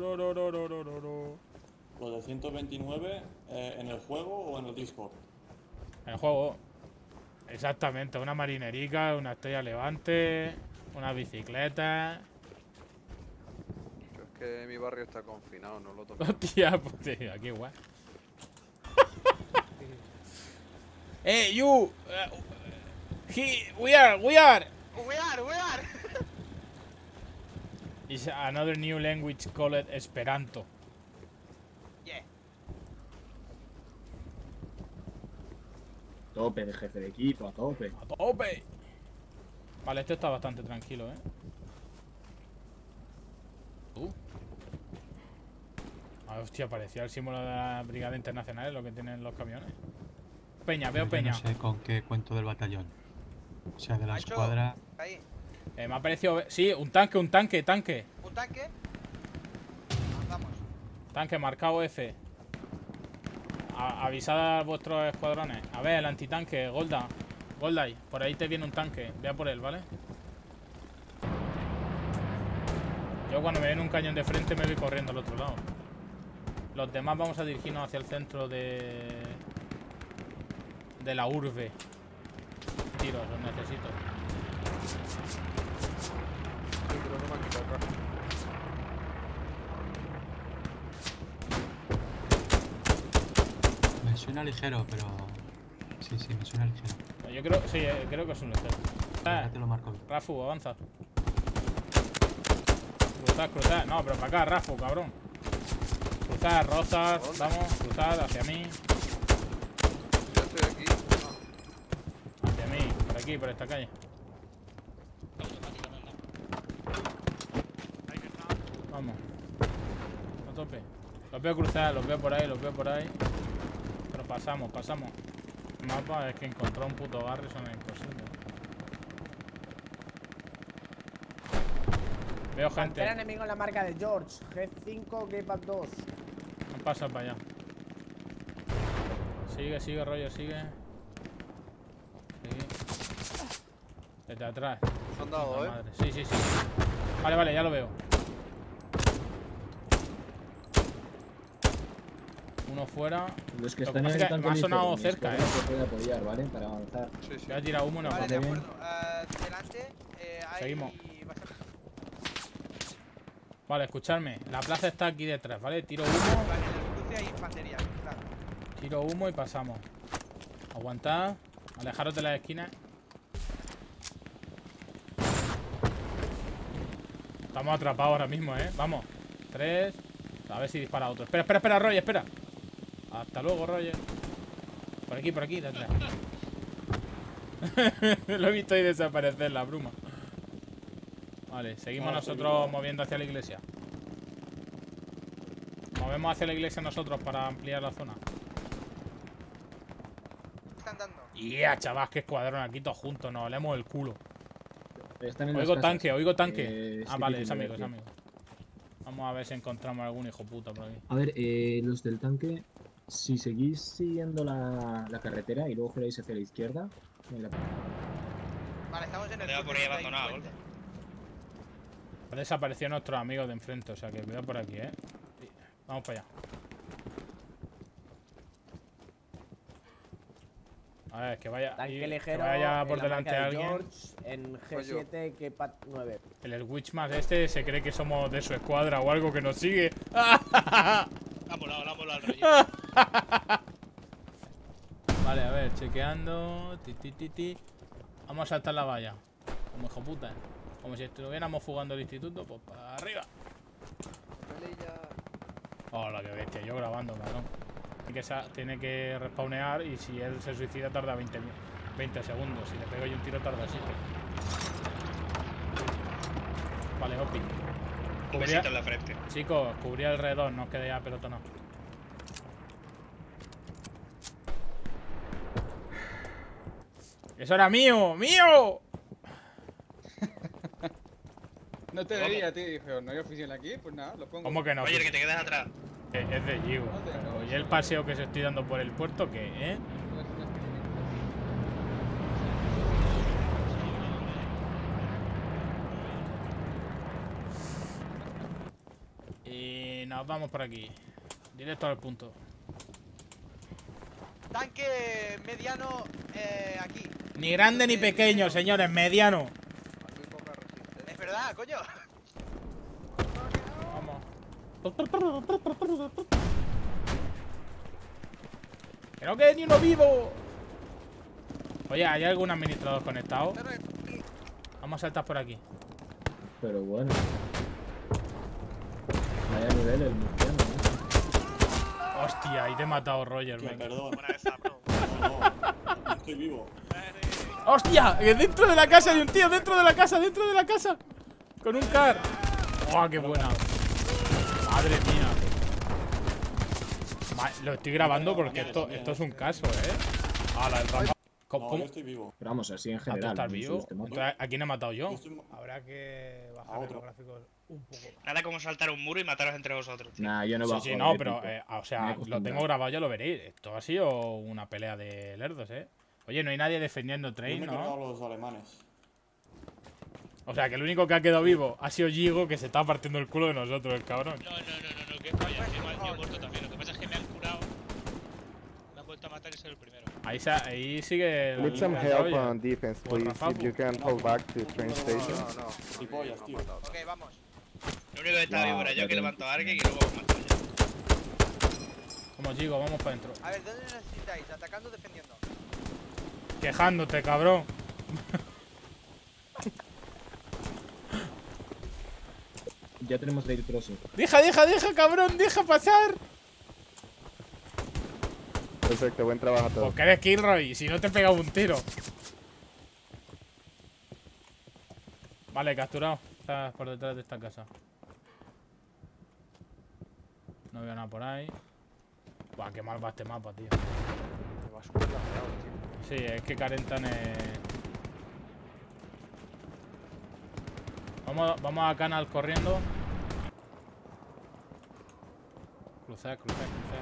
Lo de 129 eh, en el juego o en el Discord. El juego. Exactamente, una marinerica, una estrella levante, una bicicleta. Yo es que mi barrio está confinado, no lo toco. Hostia, pues tío, aquí guay. hey, you! uh, he, we are, we are! We are, we are. Is another new language called Esperanto. Yeah. Tope de jefe de equipo, a tope. ¡A tope! Vale, este está bastante tranquilo, ¿eh? Uh. Ah, hostia, parecía el símbolo de la Brigada Internacional, es lo que tienen los camiones. Peña, veo Yo Peña. No sé con qué cuento del batallón. O sea, de la Macho. escuadra. Ahí. Eh, me ha parecido... Sí, un tanque, un tanque, tanque. Un tanque. Vamos. Tanque marcado F. A- avisad a vuestros escuadrones. A ver, el antitanque, Golda. Goldai, por ahí te viene un tanque. Vea por él, ¿vale? Yo cuando me viene un cañón de frente me voy corriendo al otro lado. Los demás vamos a dirigirnos hacia el centro de... De la urbe. Tiros, los necesito. No me suena ligero, pero. Sí, sí, me suena ligero. Yo creo, sí, eh, creo que es un ligero. Ah, Ya te lo marco. Rafu, avanza. Cruzad, cruzad. No, pero para acá, Rafu, cabrón. Cruzad, rozas. ¿Dónde? Vamos, cruzad hacia mí. Yo estoy aquí. Ah, Hacia mí, por aquí, por esta calle. Vamos. A tope. Los veo cruzar, los veo por ahí, los veo por ahí. Pero pasamos, pasamos. El mapa es que encontrar un puto Garrison es imposible. Veo gente. Pantera enemigo en la marca de George. G5, Gamepad 2. No pasa para allá. Sigue, sigue, rollo, sigue. Sigue. Desde atrás. han dado, ¿eh? madre. Sí, sí, sí. Vale, vale, ya lo veo. Uno fuera. Los que Lo que están en el que tanque me ha sonado cerca, eh. se puede apoyar, ¿vale? Para avanzar. Sí, sí. Ya ha tirado uno. Vale, de acuerdo. Ah, delante. Eh, hay... Seguimos. a- Vale, escuchadme. La plaza está aquí detrás, ¿vale? Tiro humo. Vale, en el cruce hay infantería. Claro. Tiro humo y pasamos. Aguantad. Alejaros de las esquinas. Estamos atrapados ahora mismo, ¿eh? Vamos. Tres. A ver si dispara otro. Espera, espera, espera, Roger, espera. Hasta luego, Roger. Por aquí, por aquí, detrás. Lo he visto ahí desaparecer la bruma. Vale, seguimos Vale, nosotros moviendo hacia la iglesia. Movemos hacia la iglesia nosotros para ampliar la zona. Están dando. Yeah, chaval, qué escuadrón aquí todos juntos, nos olemos el culo. Oigo casas. tanque, oigo tanque. Eh, ah, sí, vale, es amigo, es amigo. Vamos a ver si encontramos algún hijo puta por aquí. A ver, eh, los del tanque, si seguís siguiendo la, la carretera y luego giráis hacia la izquierda, en la- Vale, estamos en el. Queda por ahí abandonado. Ha desaparecido nuestro amigo de enfrente, o sea que cuidado por aquí, eh. Vamos para allá. A ver, que vaya. Tanque que vaya por la delante de alguien. George en G7, Gamepad 9. El, el Witchmas este se cree que somos de su escuadra o algo que nos sigue. La ha molado, la ha molado el rollo. Vale, a ver, chequeando. Ti, ti, ti, ti. Vamos a saltar la valla. Como hijo puta. ¿eh? Como si estuviéramos fugando el instituto, pues para arriba. Hola, qué bestia. Yo grabando, cabrón. Tiene que, tiene que respawnear y si él se suicida tarda 20, mi- 20 segundos. Si le pego yo un tiro tarda 7. Vale, Opi. Un Cubría, en la frente. chicos, cubría alrededor, no os quedéis apelotonados. ¡Eso era mío! ¡Mío! No te veía, tío. Dije, no hay oficial aquí, pues nada, lo pongo. ¿Cómo que no? Oye, que te quedas atrás. Es es de Gigo. ¿Y el paseo que se estoy dando por el puerto qué, eh? Eh, nos vamos por aquí. Directo al punto. Tanque mediano eh, aquí. Ni grande ni pequeño, señores, mediano. Es verdad, coño. Vamos. Creo que ni uno vivo. Oye, ¿hay algún administrador conectado? Vamos a saltar por aquí. Pero bueno. Vaya nivel el murciano, ¿no? Hostia, ahí te he matado, Roger. Men. perdón. Buena esa, bro. No, no. no estoy vivo. ¡Hostia! Que dentro de la casa hay un tío, dentro de la casa, dentro de la casa. Con un car. ¡Oh, qué buena! Madre mía. Ma- lo estoy grabando porque esto, esto es un caso, ¿eh? ¡Hala, el Rafa! ¿Cómo? No, yo estoy vivo. Pero vamos, así en Ah, ¿tú general. estás vivo? ¿A quién he matado yo? Habrá que bajar otro. los gráficos un poco. Nada como saltar un muro y mataros entre vosotros. tío. Nah, yo no Sí, bajo sí, de no, pero, eh, o sea, lo tengo grabado, ya lo veréis. Esto ha sido una pelea de lerdos, ¿eh? Oye, no hay nadie defendiendo Train, ¿no? los alemanes. O sea, que el único que ha quedado vivo ha sido Gigo, que se está partiendo el culo de nosotros, el cabrón. No, no, no, no, no, que mal, yo he muerto también. Lo que pasa es que me han curado. Me han vuelto a matar y soy el primero. Ahí, ahí sigue la Need some help on defense, please. If you can pull back to train No, station. no, no. Mí pollas, tío. Ok, vamos. Lo único que está No, vivo era yo que levanto a alguien y luego mato ya. Como Gigo, vamos para adentro. A ver, ¿dónde necesitáis? ¿Atacando o defendiendo? Quejándote, cabrón. Ya tenemos Rail Crossing. Deja, deja, deja, cabrón, deja pasar. Perfecto, buen trabajo a todos. Porque eres Kilroy, si no te pega un tiro. Vale, capturado. Estás por detrás de esta casa. No veo nada por ahí. Buah, qué mal va este mapa, tío. Me va súper lagueado, tío. Sí, es que Carentan es... Vamos, vamos a canal corriendo. Cruzar, cruzar, cruzar.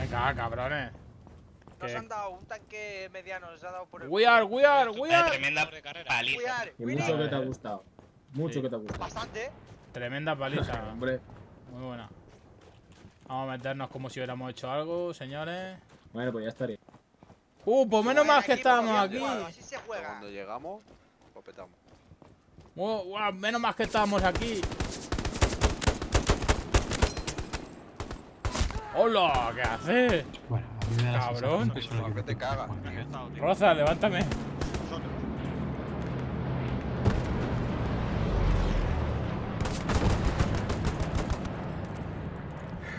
Venga, cabrones. Nos han dado un tanque mediano, nos ha dado por el. We are, we are, we are. tremenda We paliza. are, Y we mucho are. que te ha gustado. Mucho Sí. que te ha gustado. Bastante. Tremenda paliza. Hombre, Muy buena. Vamos a meternos como si hubiéramos hecho algo, señores. bueno, pues ya estaría. Uh, pues menos mal que estábamos aquí. jugado, Así se juega. Cuando llegamos, lo petamos. Menos mal que estábamos aquí. ¡Hola! ¿Qué haces? Bueno, a mí me da la Cabrón. que solo ¿Por yo qué te cagas? Roza, levántame.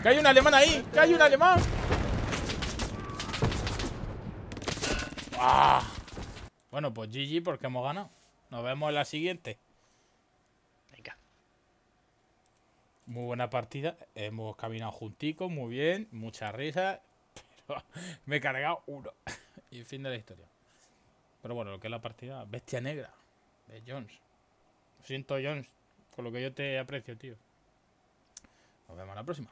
¡Que hay un alemán ahí! ¡Que hay un alemán! ¡Ah! Bueno, pues GG porque hemos ganado. Nos vemos en la siguiente. Venga. Muy buena partida. Hemos caminado junticos, muy bien. Mucha risa. Pero me he cargado uno. y fin de la historia. Pero bueno, lo que es la partida. Bestia negra. De Jones. Lo siento, Jones. Con lo que yo te aprecio, tío. Nos vemos la próxima.